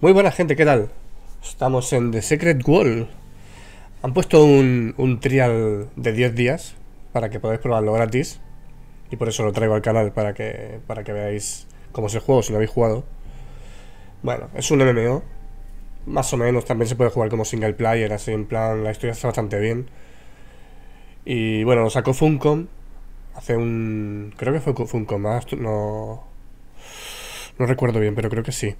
Muy buena gente, ¿qué tal? Estamos en The Secret World. Han puesto un, un trial de 10 días para que podáis probarlo gratis. Y por eso lo traigo al canal, para que, para que veáis cómo es el juego si no habéis jugado. Bueno, es un MMO. Más o menos, también se puede jugar como single player, así en plan, la historia está bastante bien. Y bueno, lo sacó Funcom hace un... Creo que fue Funcom, no... No recuerdo bien, pero creo que sí.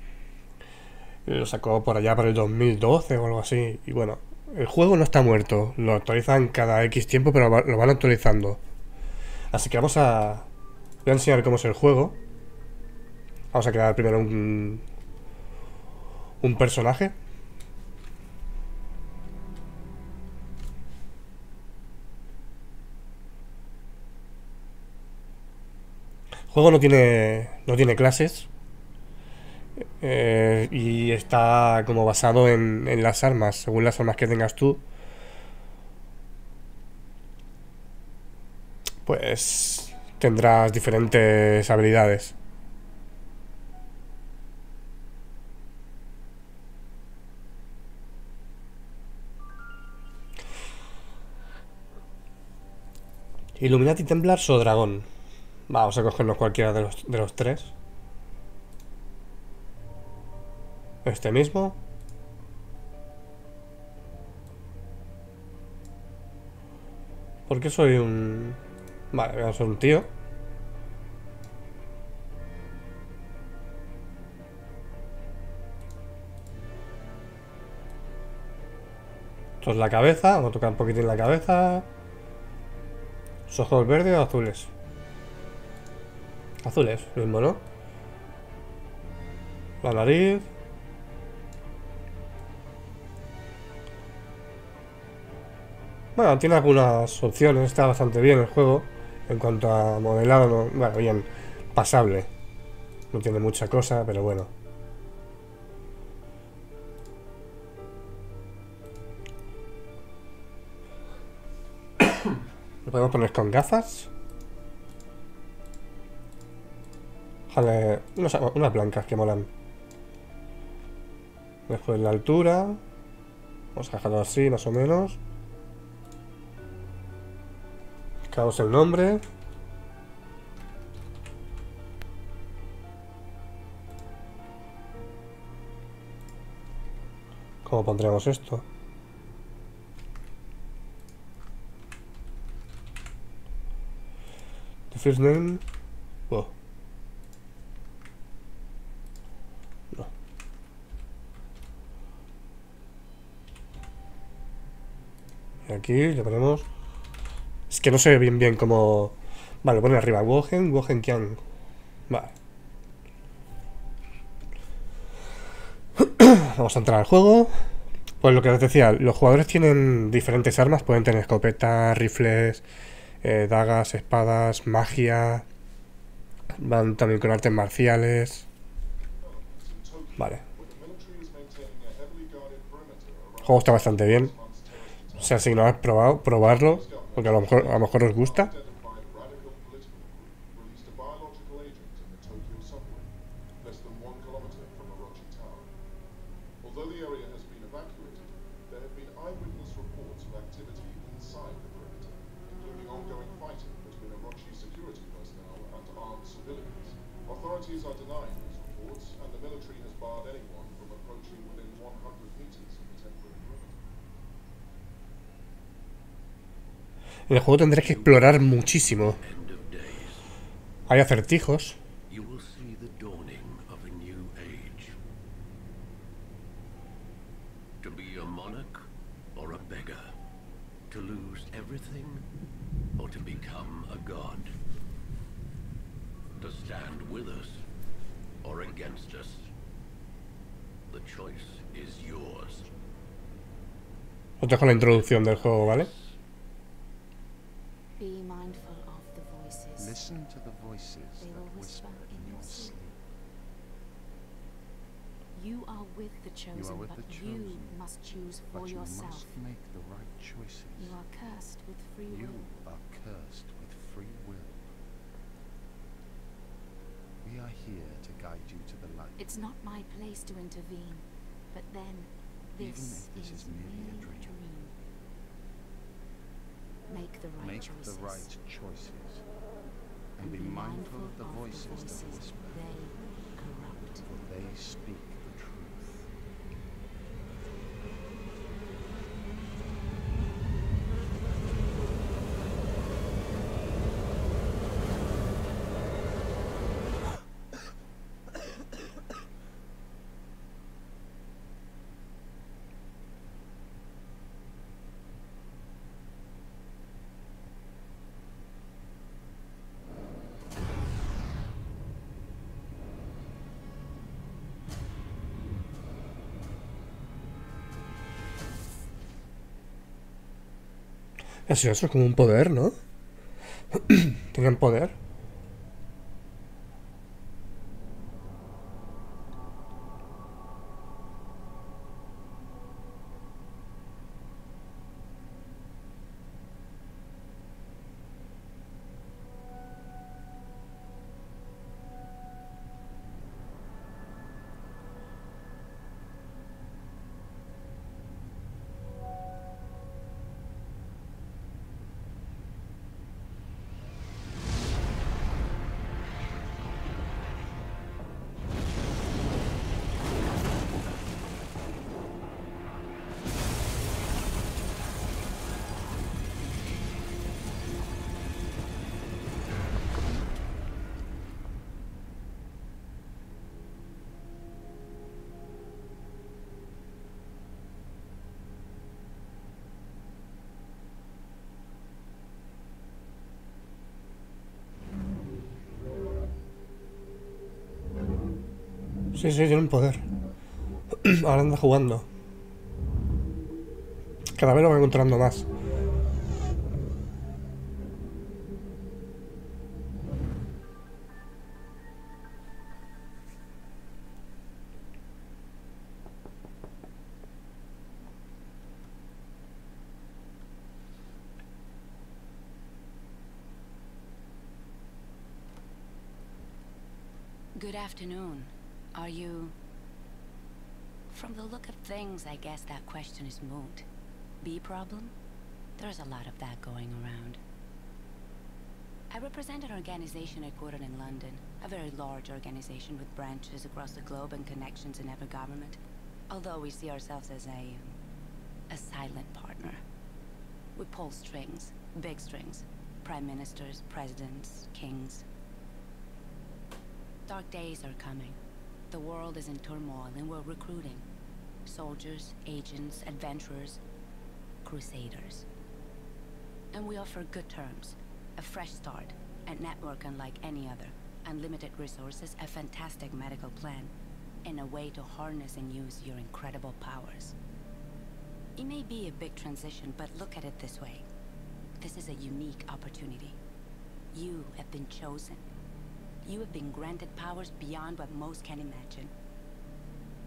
Lo sacó por allá para el 2012 o algo así. Y bueno, el juego no está muerto. Lo actualizan cada X tiempo, pero lo van actualizando. Así que vamos a... Voy a enseñar cómo es el juego. Vamos a crear primero un... Un personaje. El juego no tiene, no tiene clases, eh, y está como basado en, en las armas, según las armas que tengas tú. Pues tendrás diferentes habilidades. Illuminati Templars o Dragón. Vamos a cogernos cualquiera de los, de los tres. Este mismo. ¿Por qué soy un...? Vale, voy a ser un tío. Esto es la cabeza, vamos a tocar un poquitín la cabeza. ¿Los ojos verdes o azules? Azules, mismo, ¿no? La nariz. Bueno, tiene algunas opciones, está bastante bien el juego. En cuanto a modelado, bueno, bien, pasable. No tiene mucha cosa, pero bueno. Lo podemos poner con gafas. Jale, unas, unas blancas que molan. Después la altura. Vamos a dejarlo así, más o menos. Buscamos el nombre. ¿Cómo pondremos esto? The first name. Oh. No. Y aquí le ponemos que no sé bien bien cómo... Vale, pone arriba. Wogen, Wogen Kian. Vale. Vamos a entrar al juego. Pues lo que os decía, los jugadores tienen diferentes armas. Pueden tener escopetas, rifles, eh, dagas, espadas, magia. Van también con artes marciales. Vale. El juego está bastante bien. O sea, si no has probado, probarlo. Porque a lo mejor, a lo mejor os gusta. En el juego tendrás que explorar muchísimo. Hay acertijos. Os dejo la introducción del juego, ¿vale? But then Even this, if this is merely a dream. Make the right Make choices. the right choices. And be mindful of the voices that whisper, they corrupt. for they speak Eso, eso es como un poder, ¿no? Tienen poder. Sí, sí, tienen poder. Ahora anda jugando. Cada vez lo va encontrando más. Guess that question is moot. Bee problem? There's a lot of that going around. I represent an organization headquartered in London. A very large organization with branches across the globe and connections in every government. Although we see ourselves as a... um, a silent partner. We pull strings. Big strings. Prime ministers, presidents, kings. Dark days are coming. The world is in turmoil and we're recruiting. Soldiers, agents, adventurers, crusaders. And we offer good terms, a fresh start, a network unlike any other, unlimited resources, a fantastic medical plan, and a way to harness and use your incredible powers. It may be a big transition, but look at it this way. This is a unique opportunity. You have been chosen. You have been granted powers beyond what most can imagine.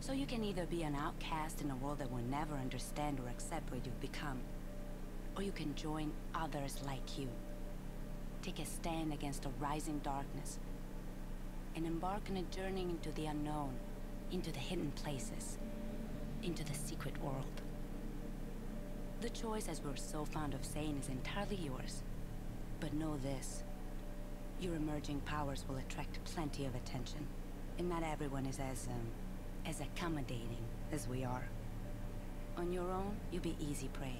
So you can either be an outcast in a world that will never understand or accept what you've become, or you can join others like you. Take a stand against a rising darkness, and embark on a journey into the unknown, into the hidden places, into the secret world. The choice, as we're so fond of saying, is entirely yours. But know this. Your emerging powers will attract plenty of attention. And not everyone is as, um, as accommodating as we are. On your own, you'll be easy prey.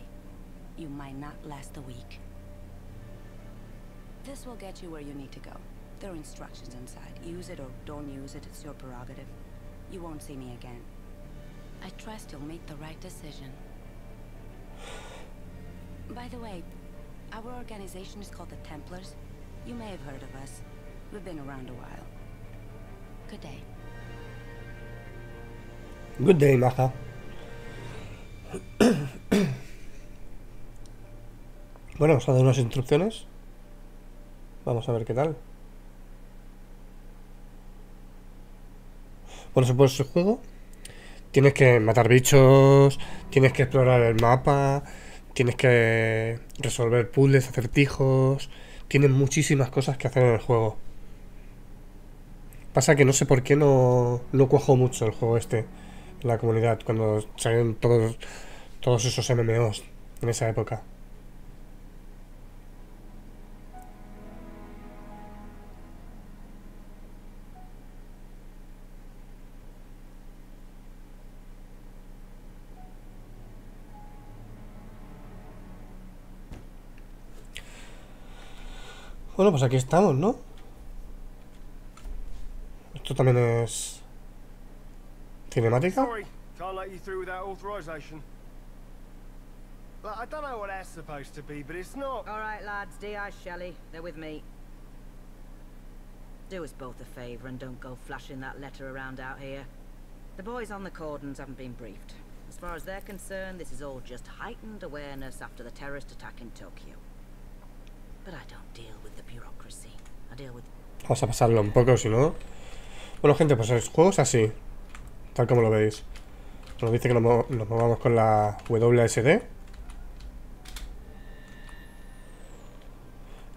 You might not last a week. This will get you where you need to go. There are instructions inside. Use it or don't use it, it's your prerogative. You won't see me again. I trust you'll make the right decision. By the way, our organization is called the Templars. You may have heard of us. We've been around a while. Good day. Good day, maja. Bueno, os ha dado unas instrucciones. Vamos a ver qué tal. Bueno, supongo ese juego. Tienes que matar bichos, tienes que explorar el mapa, tienes que resolver puzzles, acertijos. Tienes muchísimas cosas que hacer en el juego. Pasa que no sé por qué no, no cuajó mucho el juego este la comunidad cuando salieron todos, todos esos MMOs en esa época. Bueno, pues aquí estamos, ¿no? Esto también es... ¿Cinemática? Sorry, can't let you through without authorization. Look, I don't know what that's supposed to be, but it's not. All right, lads. D.I. Shelley. They're with me. Do us both a favour and don't go flashing that letter around out here. The boys on the cordons haven't been briefed. As far as they're concerned, this is all just heightened awareness after the terrorist attack in Tokyo. But I don't deal with the bureaucracy. I deal with Vamos a pasarlo un poco, si no... Bueno, gente, pues el juego es así. Tal como lo veis. Nos dice que nos, mo- nos movamos con la WSD.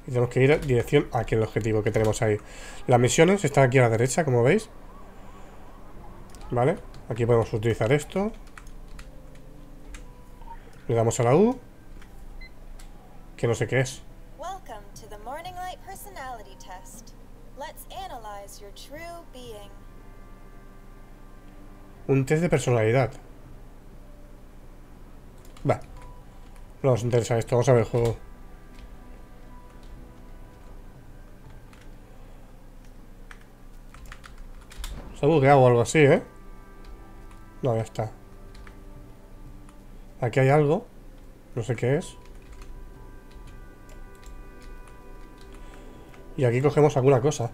Y tenemos que ir en dirección a aquel objetivo que tenemos ahí. Las misiones están aquí a la derecha, como veis. Vale. Aquí podemos utilizar esto. Le damos a la U. Que no sé qué es. Welcome to the Morning Light Personality Test. Let's analyze your true being. Un test de personalidad. Va. No nos interesa esto. Vamos a ver el juego. Se ha bugueado o algo así, ¿eh? No, ya está. Aquí hay algo. No sé qué es. Y aquí cogemos alguna cosa.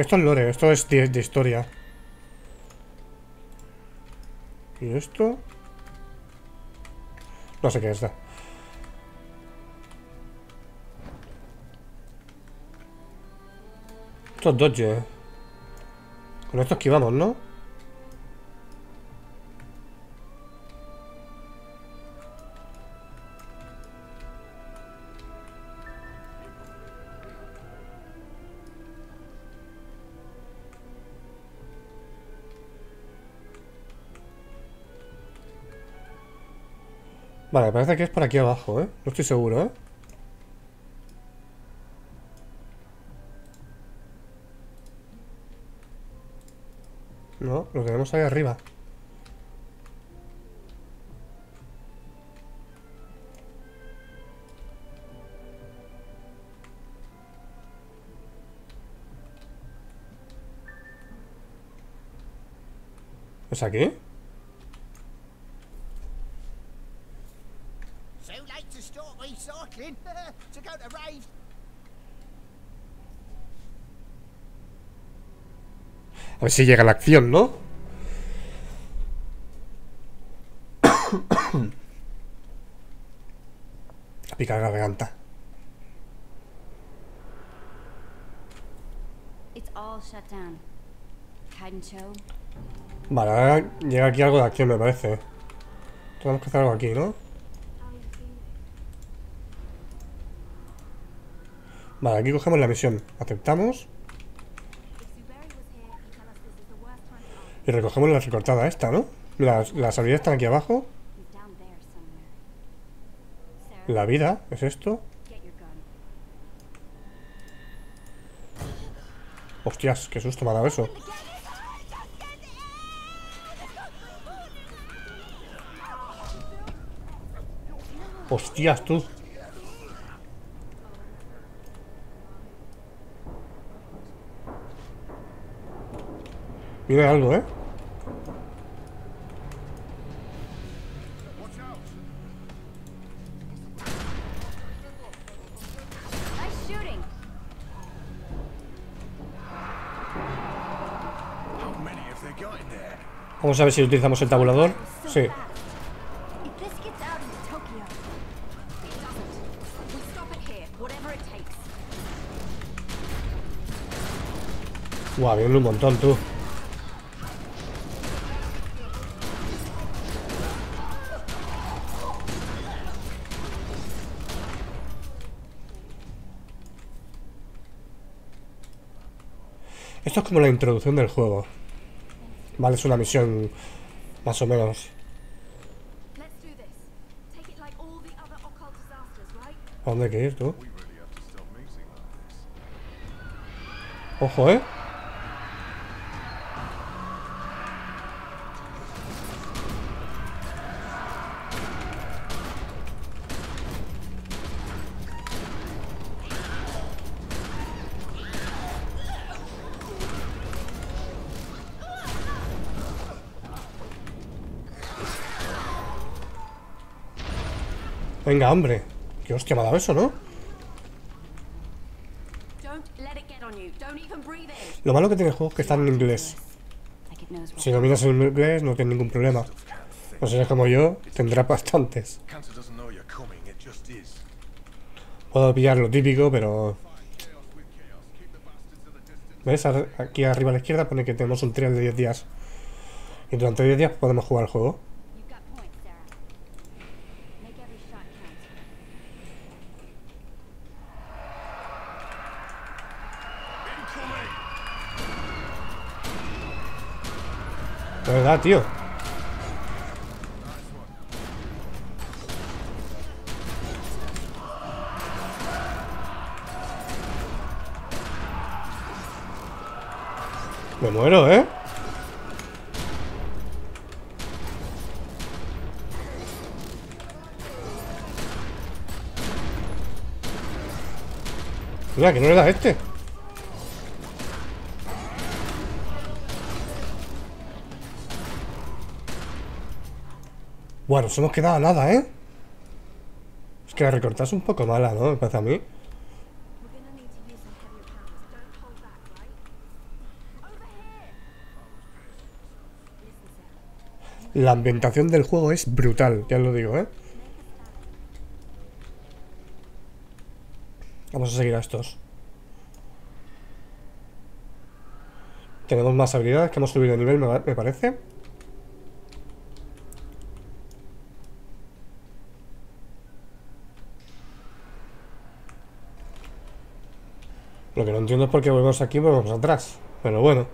Esto es lore, esto es de, historia. ¿Y esto? No sé qué es. da. Esto es dodge. Con esto esquivamos, ¿no? Vale, parece que es por aquí abajo, ¿eh? No estoy seguro, ¿eh? No, lo tenemos ahí arriba. ¿Es aquí? A ver si llega la acción, ¿no? A picar la garganta. Vale, ahora llega aquí algo de acción, me parece. Tenemos que hacer algo aquí, ¿no? Vale, aquí cogemos la misión. Aceptamos. Y recogemos la recortada esta, ¿no? Las, las habilidades están aquí abajo. La vida, ¿es esto? Hostias, qué susto me ha dado eso. Hostias, tú. Viene algo, ¿eh? Vamos a ver si utilizamos el tabulador. Sí. Guau, viene un montón, tú. Esto es como la introducción del juego. Vale, es una misión más o menos. ¿A dónde hay que ir tú? We really Venga, hombre. Qué hostia me ha dado eso, ¿no? Lo malo que tiene el juego es que está en inglés. Si dominas el inglés no tienes ningún problema. O sea, como yo, tendrá bastantes. Puedo pillar lo típico, pero... ¿Ves? Aquí arriba a la izquierda pone que tenemos un trial de 10 días. Y durante 10 días podemos jugar el juego. Verdad, tío. Me muero, ¿eh? Mira, que no le da este. Bueno, nos hemos quedado nada, ¿eh? Es que la recortada es un poco mala, ¿no? Me parece a mí. La ambientación del juego es brutal, ya lo digo, ¿eh? Vamos a seguir a estos. Tenemos más habilidades que hemos subido de nivel, me parece. Lo que no entiendo es por qué volvemos aquí y volvemos atrás. Pero bueno.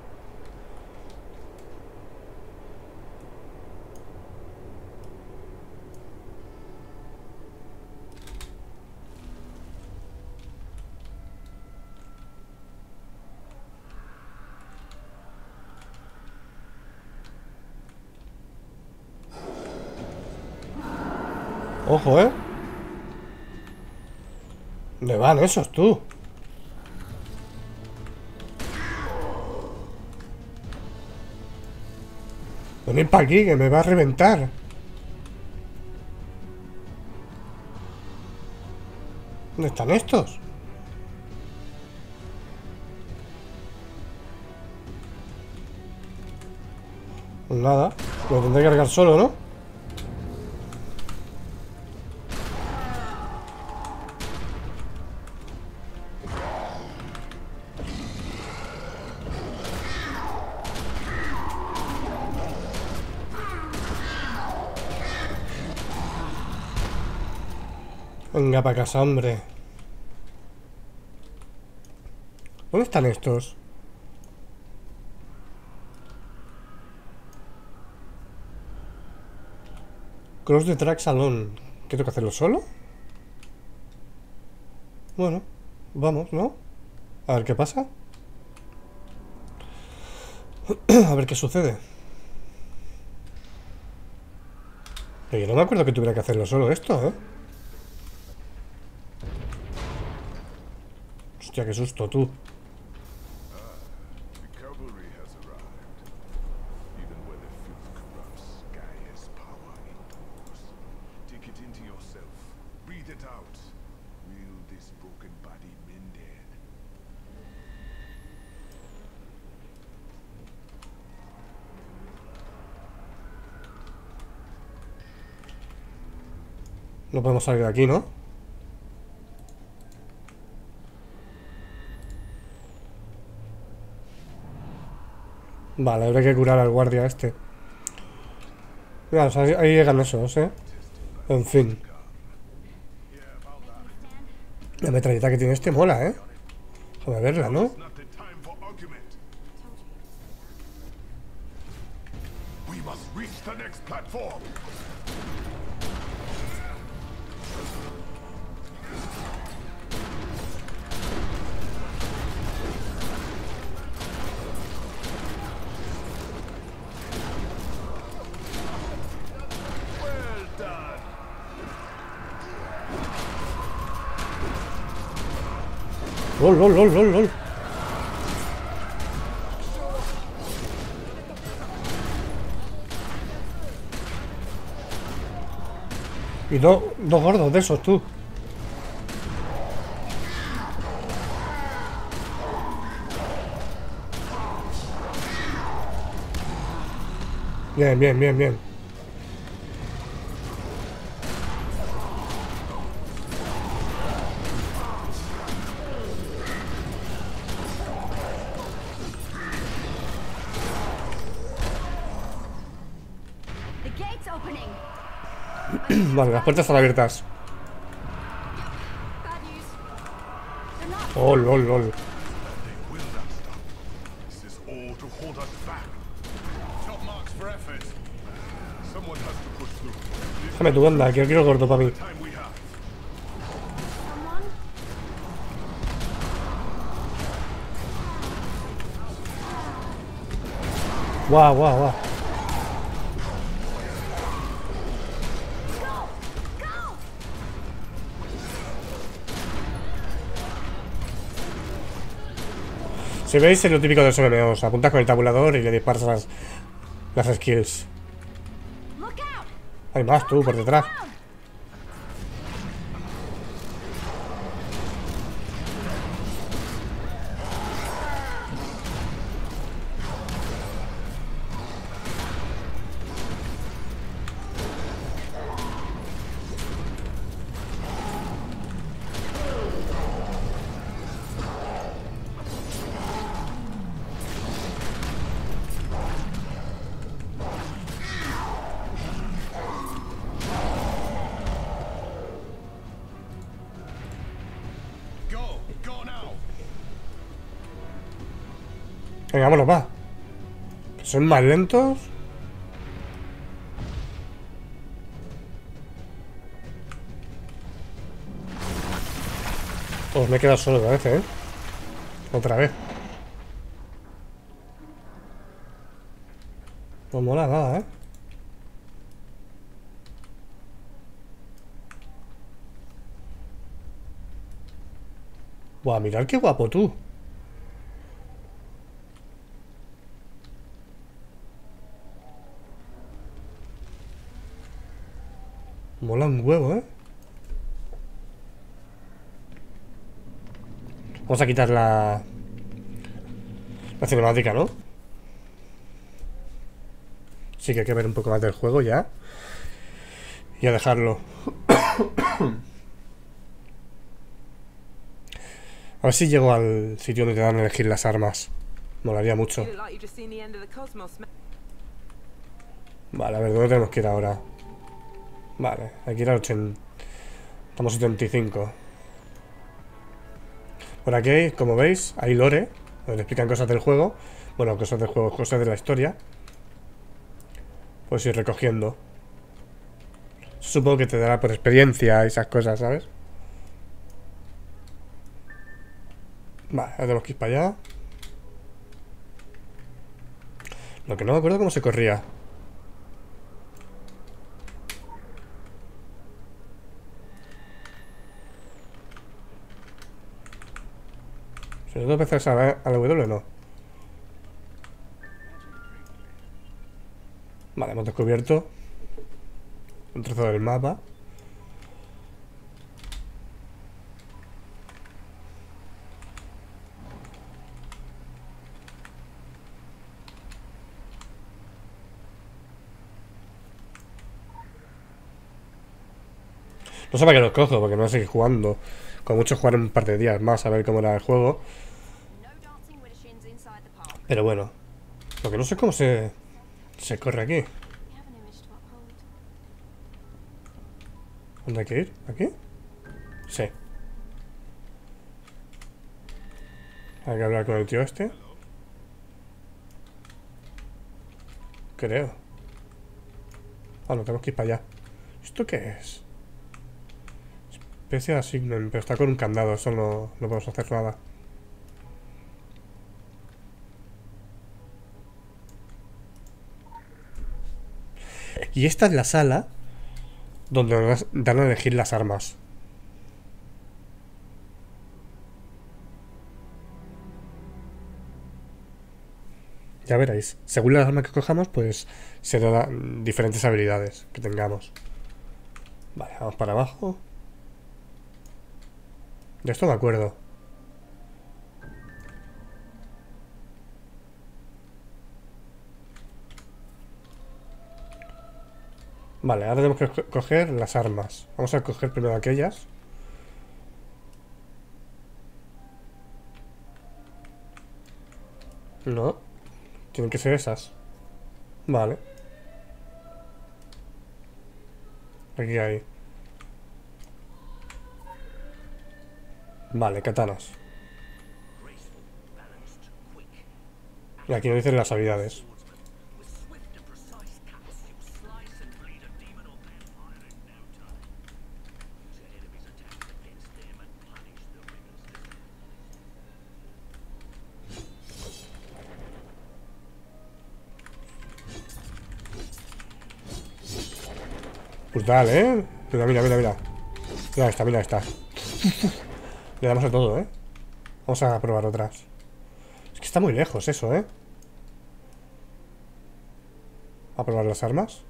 Ojo, ¿eh? ¿Dónde van esos, tú? Venid para aquí, que me va a reventar. ¿Dónde están estos? Pues nada, lo tendré que cargar solo, ¿no? Venga para casa, hombre. ¿Dónde están estos? Cross the track salón. ¿Qué tengo que hacerlo solo? Bueno, vamos, ¿no? A ver qué pasa. A ver qué sucede. Pero yo no me acuerdo que tuviera que hacerlo solo esto, ¿eh? This broken body mended? No podemos salir de aquí, ¿no? Vale, habrá que curar al guardia este. Claro, o sea, ahí llegan esos, ¿eh? En fin. La metralleta que tiene este mola, ¿eh? Joder, a verla, ¿no? Y dos, dos gordos de esos, tú. Bien, bien, bien, bien. Vale, las puertas están abiertas. Oh, lol, lol. Déjame tu banda, que yo quiero corto para mí. Guau, guau, guau. Si veis, es lo típico de los MMOs. Apuntas con el tabulador y le disparas las, las skills. Hay más, tú, por detrás. ¿Son más lentos? Pues me he quedado solo otra vez, ¿eh? Otra vez. No mola nada, ¿eh? Buah, mirad qué guapo tú. Mola un huevo, ¿eh? Vamos a quitar la... La cinemática, ¿no? Sí que hay que ver un poco más del juego ya. Y a dejarlo. A ver si llego al sitio donde te dan a elegir las armas. Molaría mucho. Vale, a ver, ¿dónde tenemos que ir ahora? Vale, ir al 80. Estamos 75. Por aquí, como veis, hay lore, donde explican cosas del juego. Bueno, cosas del juego, cosas de la historia. Pues ir recogiendo. Supongo que te dará por experiencia esas cosas, ¿sabes? Vale, ahora tenemos que ir para allá. Lo que no me acuerdo cómo se corría. Si no te a la, a la W, no. Vale, hemos descubierto un trozo del mapa. No sé para qué los cojo, porque no seguir jugando. Con mucho jugar un par de días más a ver cómo era el juego. Pero bueno. Lo que no sé cómo se, se corre aquí. ¿Dónde hay que ir? ¿Aquí? Sí. Hay que hablar con el tío este. Creo. Ah, no, tenemos que ir para allá. ¿Esto qué es? Especie de asignen, pero está con un candado. Eso no, no podemos hacer nada. Y esta es la sala donde nos dan a elegir las armas. Ya veréis. Según la arma que cojamos, pues se dan diferentes habilidades que tengamos. Vale, vamos para abajo. De esto me acuerdo. Vale, ahora tenemos que co- coger las armas. Vamos a coger primero aquellas. No. Tienen que ser esas. Vale. Aquí hay. Vale, katanas. Y aquí nos dicen las habilidades. Brutal, ¿eh? Mira, mira, mira, mira. Mira esta, mira esta. Le damos a todo, ¿eh? Vamos a probar otras. Es que está muy lejos eso, ¿eh? A probar las armas.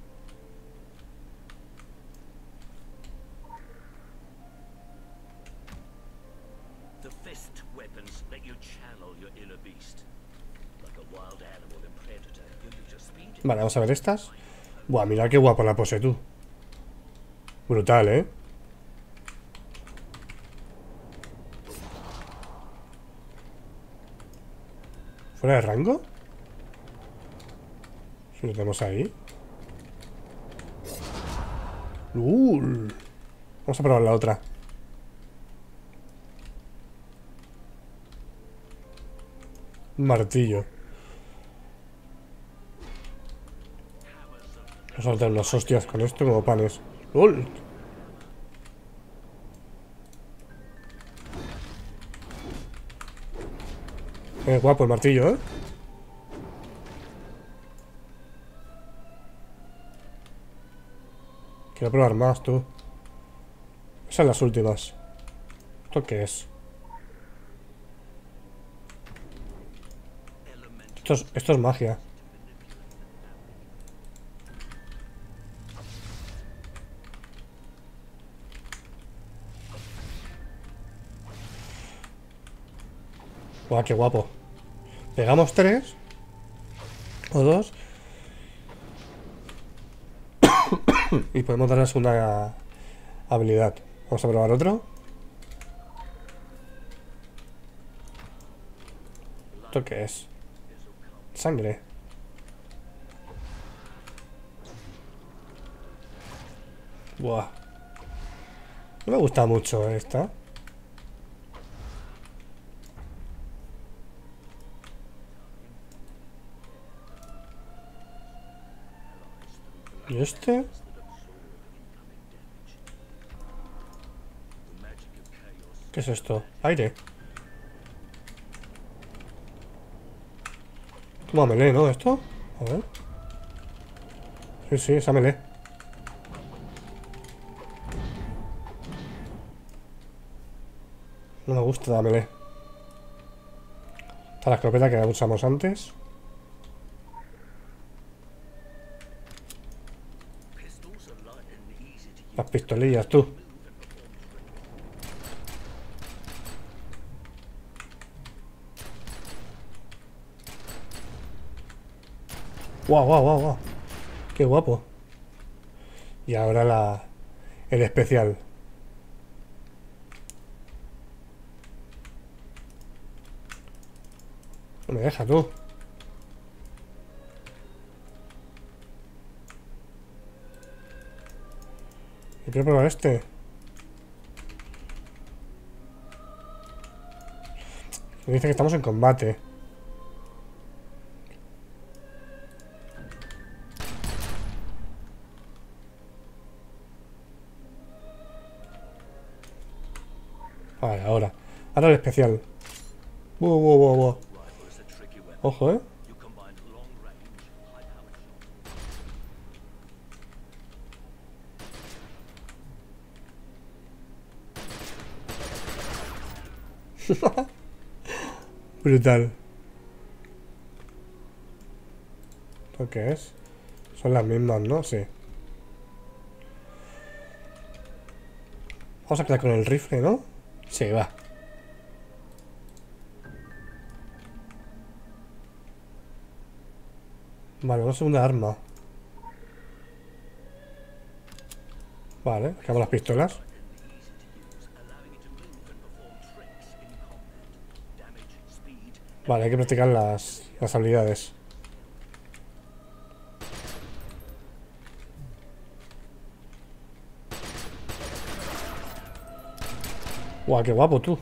Vale, vamos a ver estas. Buah, mira qué guapo la pose, tú. Brutal, ¿eh? ¿Fuera de rango? Si lo tenemos ahí. ¡Lul! Vamos a probar la otra. Martillo. Vamos a meter unas hostias con esto como panes. ¡Lol! Eh, guapo el martillo, ¿eh? Quiero probar más, tú. Esas las últimas. ¿Esto qué es? Esto es, esto es magia. Guau, qué guapo. Pegamos tres. O dos. y podemos darles una habilidad. Vamos a probar otro. ¿Esto qué es? Sangre. Buah. No me gusta mucho esta. Este? ¿Qué es esto? Aire. Toma melee, ¿no? ¿Esto? A ver. Sí, sí, esa melee. No me gusta la melee. Está la escopeta que usamos antes. Las pistolillas, tú. Guau, guau, guau, guau. Qué guapo. Y ahora la... El especial. No me deja, tú. Quiero probar este. Dice que estamos en combate. Vale, ahora. Ahora el especial. Wow, wow, wow, wow. Ojo, eh. Brutal. ¿Esto qué es? Son las mismas, ¿no? Sí. Vamos a quedar con el rifle, ¿no? Sí, va. Vale, una segunda arma. Vale, dejamos las pistolas. Vale, hay que practicar las, las habilidades. Guau, qué guapo tú.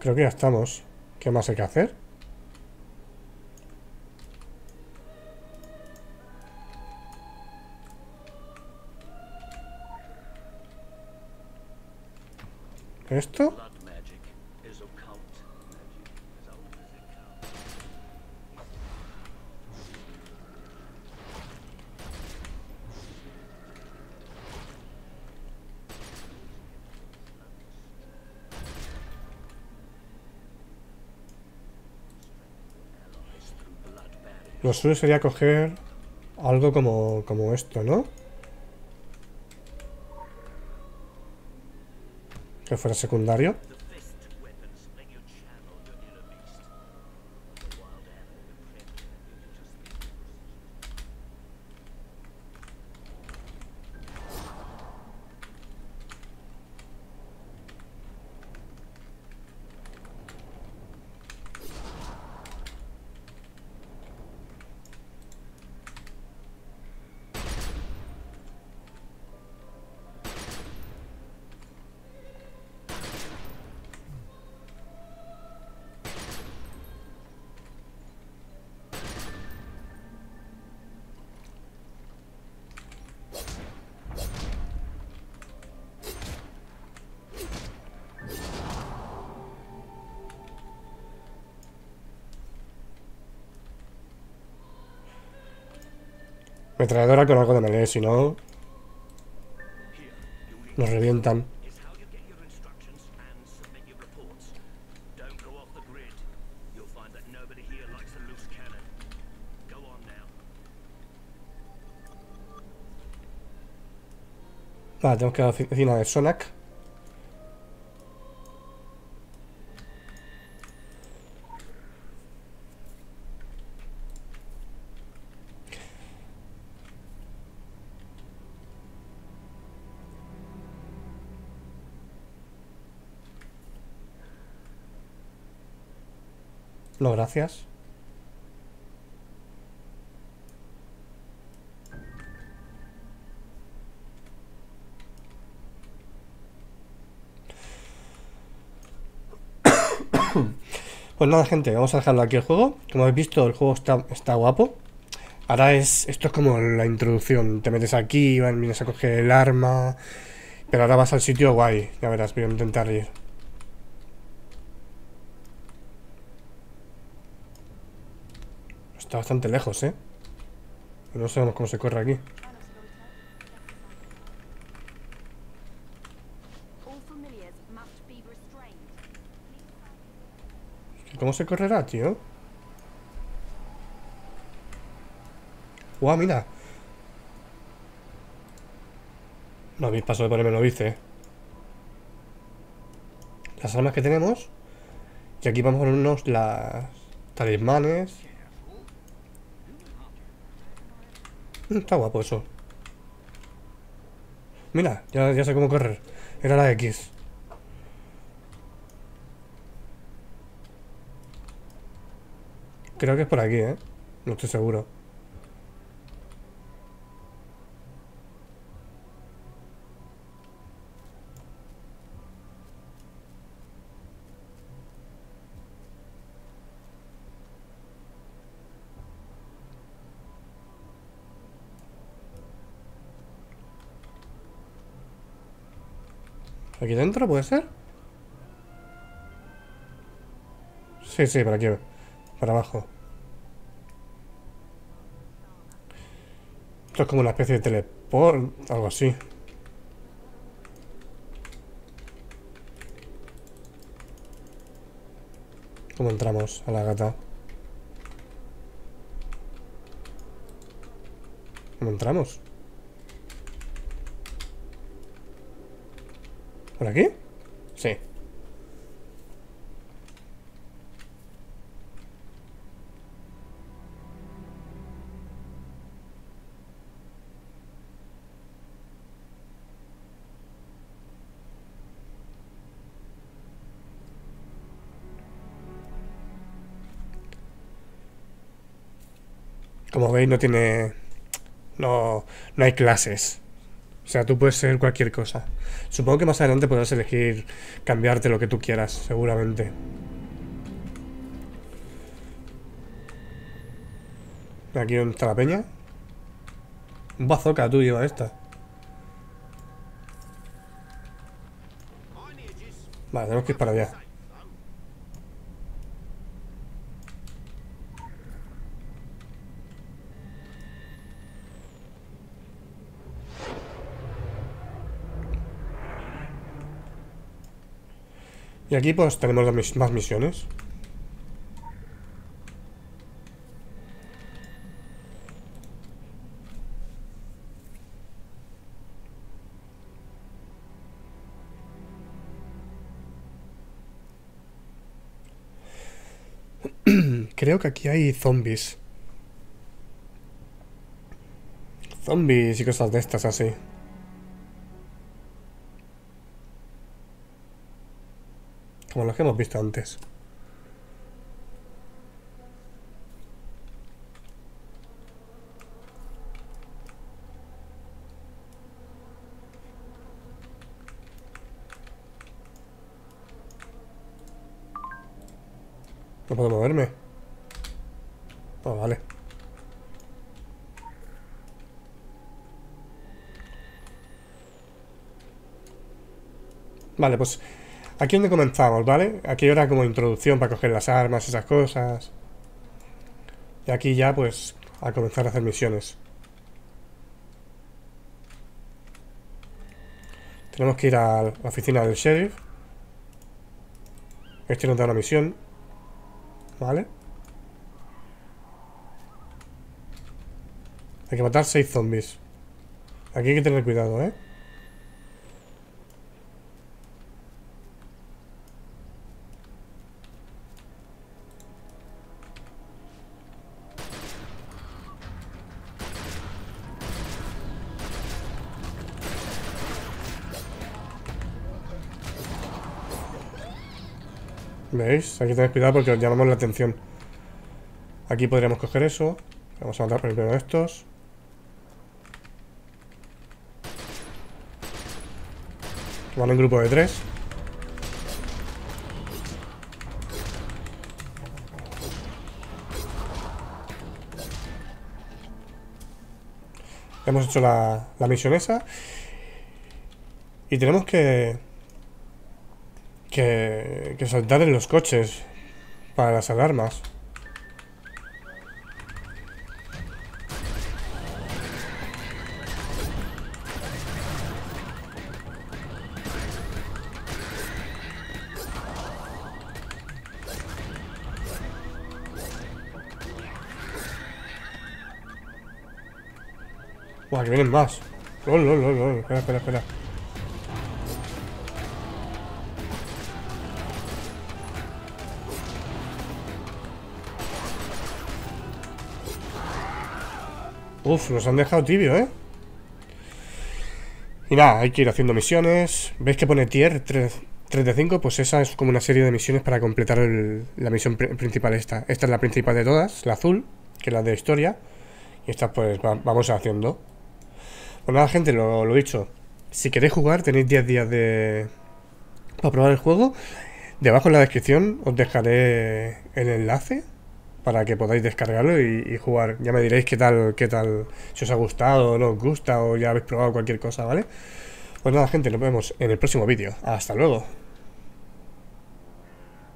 Creo que ya estamos. ¿Qué más hay que hacer? ¿Esto? Lo suyo sería coger algo como, como esto, ¿no? Que fuera secundario. Metralladora con algo de melee, si no, nos revientan. is how you get your instructions and submit Pues nada, gente, vamos a dejarlo aquí el juego. Como habéis visto, el juego está, está guapo. Ahora es. Esto es como la introducción. Te metes aquí, vienes a coger el arma. Pero ahora vas al sitio guay. Ya verás, voy a intentar ir. Está bastante lejos, ¿eh? No sabemos cómo se corre aquí. ¿Cómo se correrá, tío? Guau, mira. No habéis paso de ponerme novice. Las armas que tenemos. Y aquí vamos a ponernos las talismanes. Está guapo eso. Mira, ya, ya sé cómo correr. Era la X. Creo que es por aquí, ¿eh? No estoy seguro. ¿Aquí dentro puede ser? Sí, sí, por aquí. Para abajo. Esto es como una especie de teleport, algo así. ¿Cómo entramos a la gata? ¿Cómo entramos? ¿Por aquí? Sí. Como veis, no tiene. No, no hay clases. O sea, tú puedes ser cualquier cosa. Supongo que más adelante podrás elegir cambiarte lo que tú quieras, seguramente. Aquí donde está la peña. Un bazooka tú lleva esta. Vale, tenemos que ir para allá. Aquí pues tenemos más misiones. Creo que aquí hay zombies. Zombies y cosas de estas así. Los que hemos visto antes. No puedo moverme. Oh, vale. Vale, pues aquí donde comenzamos, ¿vale? Aquí era como introducción para coger las armas, esas cosas. Y aquí ya, pues, a comenzar a hacer misiones. Tenemos que ir a la oficina del sheriff. Este nos da una misión. ¿Vale? Hay que matar seis zombies. Aquí hay que tener cuidado, ¿eh? ¿Veis? Hay que tener cuidado porque os llamamos la atención. Aquí podríamos coger eso. Vamos a matar primero a estos. Van en grupo de tres. Hemos hecho la, la misión esa. Y tenemos que, que, que saltar en los coches para las alarmas. Buah, que vienen más. Lol, lol, lol, lol. Espera, espera, espera. Uf, nos han dejado tibio, ¿eh? Y nada, hay que ir haciendo misiones. ¿Veis que pone tier 3, 3 de 5? Pues esa es como una serie de misiones para completar el- la misión pri- principal esta. Esta es la principal de todas, la azul, que es la de historia. Y esta pues va- vamos haciendo. Pues nada, gente, lo, lo dicho. Si queréis jugar, tenéis 10 días de... Para probar el juego. Debajo en la descripción os dejaré el enlace para que podáis descargarlo y, jugar. Ya me diréis qué tal, qué tal, si os ha gustado no os gusta o ya habéis probado cualquier cosa, ¿vale? Pues nada, gente, nos vemos en el próximo vídeo. Hasta luego.